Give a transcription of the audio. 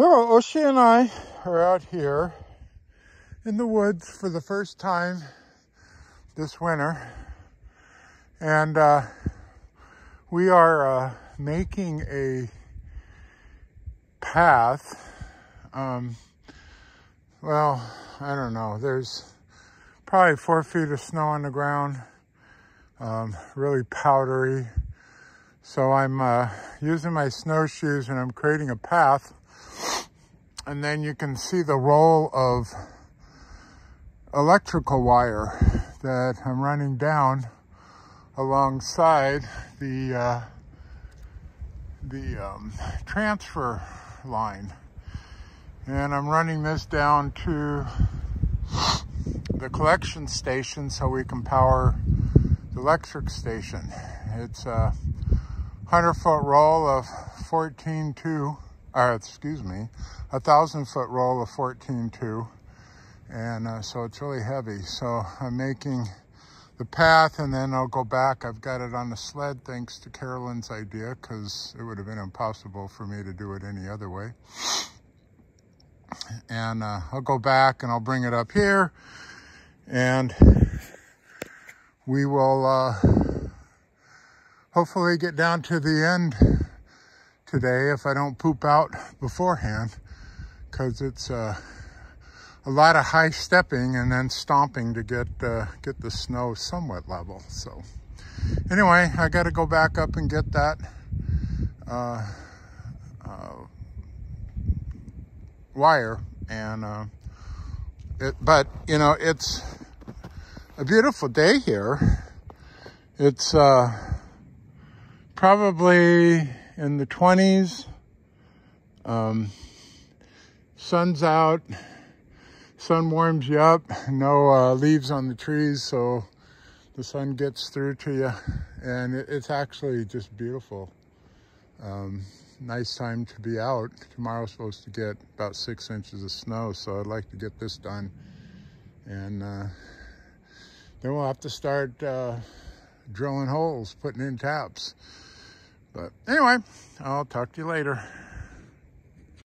Well, Oshi and I are out here in the woods for the first time this winter. And uh, we are uh, making a path. Um, well, I don't know. There's probably four feet of snow on the ground, um, really powdery. So I'm uh, using my snowshoes and I'm creating a path and then you can see the roll of electrical wire that I'm running down alongside the uh, the um, transfer line and I'm running this down to the collection station so we can power the electric station. It's a 100 foot roll of 14.2 or excuse me, a thousand foot roll of 14.2. And uh, so it's really heavy. So I'm making the path and then I'll go back. I've got it on the sled thanks to Carolyn's idea because it would have been impossible for me to do it any other way. And uh, I'll go back and I'll bring it up here and we will uh, hopefully get down to the end today if I don't poop out beforehand because it's uh, a lot of high stepping and then stomping to get uh, get the snow somewhat level. So anyway, I got to go back up and get that uh, uh wire and uh, it, but you know it's a beautiful day here. It's uh, probably in the 20s. Um, sun's out, sun warms you up, no uh, leaves on the trees, so the sun gets through to you, and it, it's actually just beautiful. Um, nice time to be out. Tomorrow's supposed to get about six inches of snow, so I'd like to get this done. And uh, then we'll have to start uh, drilling holes, putting in taps. But anyway, I'll talk to you later.